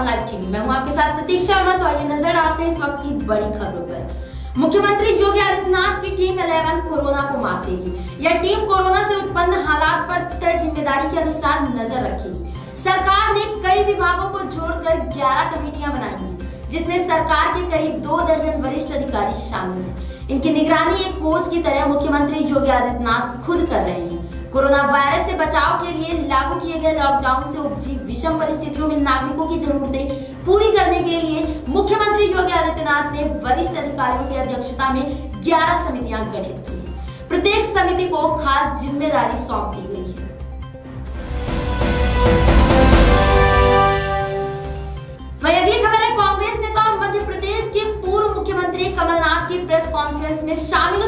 आपका live TV मैं हूँ आपके साथ प्रतीक्षा वर्मा तो आइए नज़र आते हैं इस वक्त की बड़ी खबरों पर। मुख्यमंत्री योगी आदित्यनाथ की टीम 11 कोरोना को मात देगी। यह टीम कोरोना से उत्पन्न हालात पर तय ज़िम्मेदारी के अनुसार नज़र रखेगी। सरकार ने कई विभागों को जोड़कर 11 कमेटियाँ बनाई हैं, जिसमें सरकार के करीब दो दर्जन वरिष्ठ अधिकारी शामिल हैं। इनकी निगरानी एक कोच की तरह मुख्यमंत्री योगी आदित्यनाथ खुद कर रहे हैं। कोरोना वायरस से बचाव के लिए लागू किए गए लॉकडाउन से उपजी विषम परिस्थितियों में नागरिकों की जरूरतें पूरी करने के लिए मुख्यमंत्री योगी आदित्यनाथ ने वरिष्ठ अधिकारियों की अध्यक्षता में 11 समितियाँ गठित की। प्रत्येक समिति को खास ज़िम्मेदारी सौंप दी गई।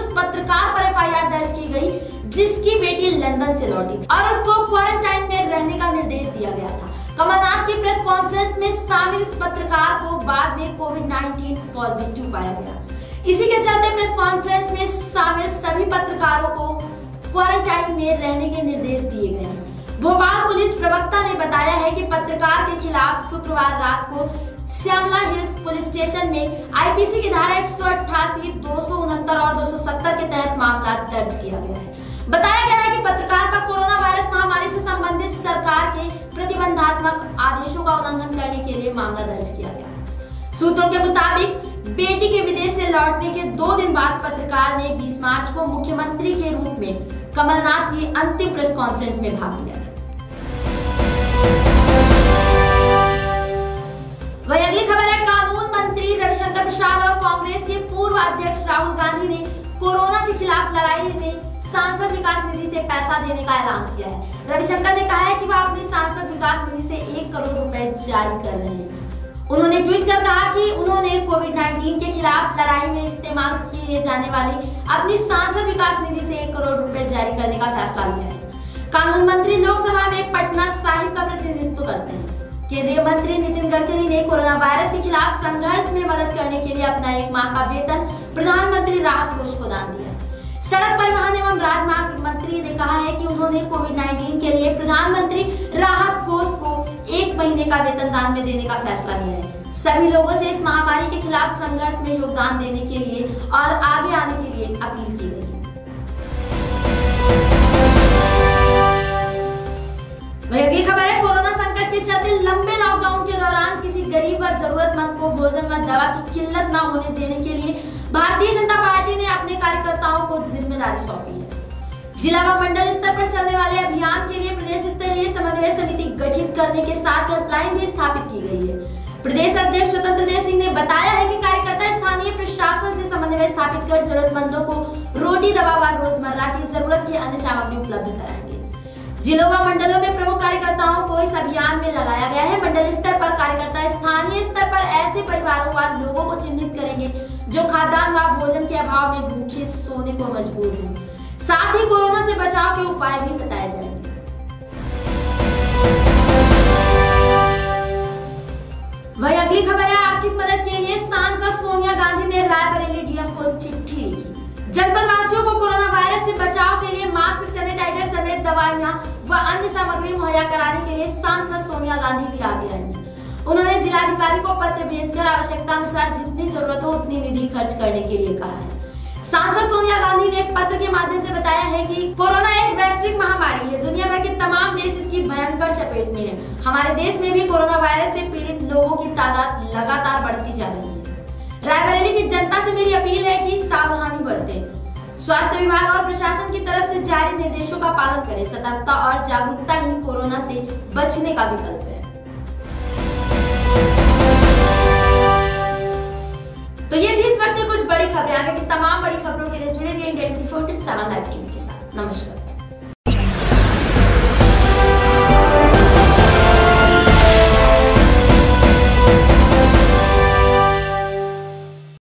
उस पत्रकार पर एफआईआर दर्ज की गई, जिसकी बेटी लंदन से लौटी थी। और उसको क्वारंटाइन में रहने का निर्देश दिया गया था। कमलनाथ की प्रेस कॉन्फ्रेंस में शामिल पत्रकार को बाद में कोविड 19 पॉजिटिव पाया गया। इसी के चलते प्रेस कॉन्फ्रेंस में शामिल सभी पत्रकारों को क्वारंटाइन में रहने के निर्देश दिए गए भोपाल पुलिस प्रवक्ता ने बताया है कि पत्रकार के खिलाफ शुक्रवार रात को श्यामला हिल्स पुलिस स्टेशन में आईपीसी की धारा एक सौ अट्ठासी, दो सौ उनहत्तर और दो सौ सत्तर के तहत मामला दर्ज किया गया है। बताया गया है कि पत्रकार पर कोरोना वायरस महामारी से संबंधित सरकार के प्रतिबंधात्मक आदेशों का उल्लंघन करने के लिए मामला दर्ज किया गया सूत्रों के मुताबिक, बेटी के विदेश से लौटने के दो दिन बाद पत्रकार ने 20 मार्च को मुख्यमंत्री के रूप में कमलनाथ की अंतिम प्रेस कॉन्फ्रेंस में भाग लिया। कोरोना के खिलाफ लड़ाई में सांसद विकास निधि से पैसा देने का ऐलान किया है। रविशंकर ने कहा है कि वह अपनी सांसद विकास निधि से एक करोड़ रुपए जारी कर रहे हैं। उन्होंने ट्वीट कर कहा कि उन्होंने कोविड 19 के खिलाफ लड़ाई में इस्तेमाल किए जाने वाली अपनी सांसद विकास निधि से एक करोड़ रुपए जारी करने का फैसला लिया है। कानून मंत्री लोकसभा खिलाफ संघर्ष में मदद करने के लिए अपना एक माह का वेतन प्रधानमंत्री राहत कोष को दान दिया सड़क परिवहन एवं राजमार्ग मंत्री ने कहा है कि उन्होंने कोविड 19 के लिए प्रधानमंत्री राहत कोष को एक महीने का वेतन दान में देने का फैसला लिया है। सभी लोगों से इस महामारी के खिलाफ संघर्ष में योगदान देने के लिए और आगे आने के लिए अपील की की किल्लत न होने देने के लिए भारतीय जनता पार्टी ने अपने कार्यकर्ताओं को ज़िम्मेदारी सौंपी है। जिला व मंडल स्तर पर चलने वाले अभियान के लिए प्रदेश स्तरीय समन्वय समिति गठित करने के साथ हेल्पलाइन भी स्थापित की गई है। प्रदेश अध्यक्ष स्वतंत्र देव सिंह ने बताया है कि कार्यकर्ता स्थानीय प्रशासन से समन्वय स्थापित कर जरूरतमंदों को रोटी दवा व रोज़मर्रा की ज़रूरत की अन्य सामग्री उपलब्ध कराएँगे। जिलों व मंडलों में प्रमुख कार्यकर्ताओं को इस अभियान में लगाया जो खाद्यान्न व भोजन के अभाव में भूखे, सोने को मजबूर हैं। साथ ही कोरोना से बचाव के उपाय भी बताए जाएँगे। वही अगली खबर है, आर्थिक मदद के लिए सांसद सोनिया गांधी ने रायबरेली डीएम को चिट्ठी लिखी। जनपद वासियों को कोरोना वायरस से बचाव के लिए मास्क, सैनिटाइजर समेत दवाइयाँ व अन्य सामग्री मुहैया कराने के लिए सांसद सोनिया गांधी भी आगे आई उन्होंने जिलाधिकारी को पत्र भेजकर आवश्यकता अनुसार जितनी ज़रूरत हो उतनी निधि खर्च करने के लिए कहा है। सांसद सोनिया गांधी ने पत्र के माध्यम से बताया है कि कोरोना एक वैश्विक महामारी है। दुनिया भर के तमाम देश इसकी भयंकर चपेट में है। हमारे देश में भी कोरोना वायरस से पीड़ित लोगों की तादाद लगातार बढ़ती जा रही है। रायबरेली की जनता से मेरी अपील है कि सावधानी बरतें। स्वास्थ्य विभाग और प्रशासन की तरफ़ से जारी निर्देशों का पालन करें। सतर्कता और जागरूकता ही कोरोना से बचने का विकल्प है। वक्त की कुछ बड़ी